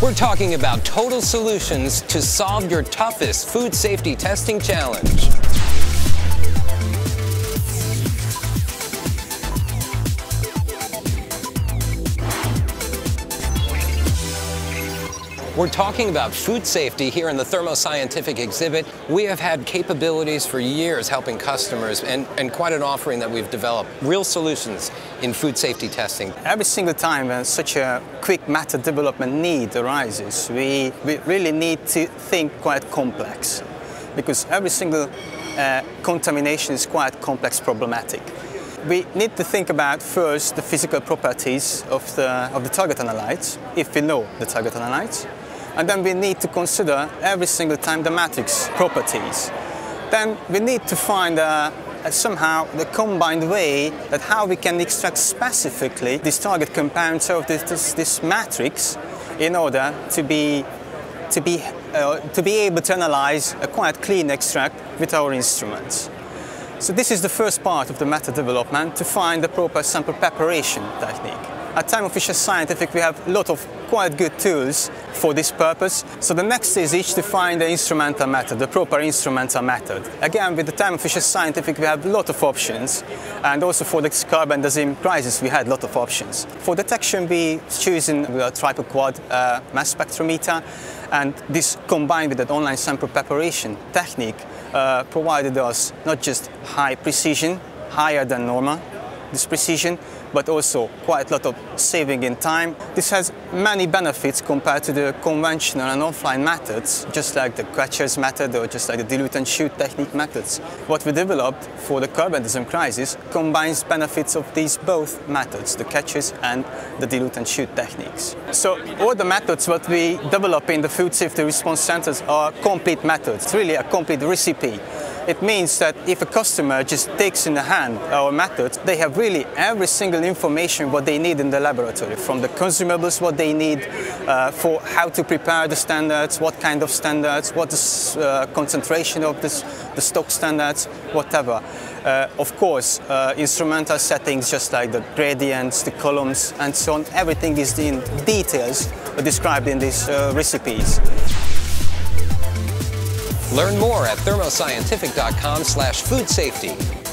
We're talking about total solutions to solve your toughest food safety testing challenge. We're talking about food safety here in the Thermo Scientific exhibit. We have had capabilities for years helping customers and, and quite an offering that we've developed, real solutions in food safety testing. Every single time when such a quick matter development need arises, we, we really need to think quite complex because every single uh, contamination is quite complex problematic. We need to think about first the physical properties of the, of the target analytes, if we know the target analytes. And then we need to consider every single time the matrix properties. Then we need to find a, a somehow the combined way that how we can extract specifically this target compounds of this, this, this matrix in order to be to be, uh, to be able to analyze a quite clean extract with our instruments. So this is the first part of the method development, to find the proper sample preparation technique. At Thermo Fisher Scientific we have a lot of quite good tools for this purpose. So the next is each to find the instrumental method, the proper instrumental method. Again, with the Thermo Fisher Scientific we have a lot of options and also for the carbendazim crisis we had a lot of options. For detection we chosen a triple quad uh, mass spectrometer and this combined with that online sample preparation technique uh, provided us not just high precision, higher than normal, this precision, but also quite a lot of saving in time. This has many benefits compared to the conventional and offline methods, just like the QuEChERS method or just like the dilute and shoot technique methods. What we developed for the carbendazim crisis combines benefits of these both methods, the QuEChERS and the dilute and shoot techniques. So all the methods what we develop in the food safety response centers are complete methods, it's really a complete recipe. It means that if a customer just takes in the hand our methods, they have really every single information what they need in the laboratory, from the consumables what they need uh, for how to prepare the standards, what kind of standards, what is uh, concentration of this, the stock standards, whatever. Uh, of course, uh, instrumental settings just like the gradients, the columns and so on, everything is in details described in these uh, recipes. Learn more at thermoscientific.com slash food safety.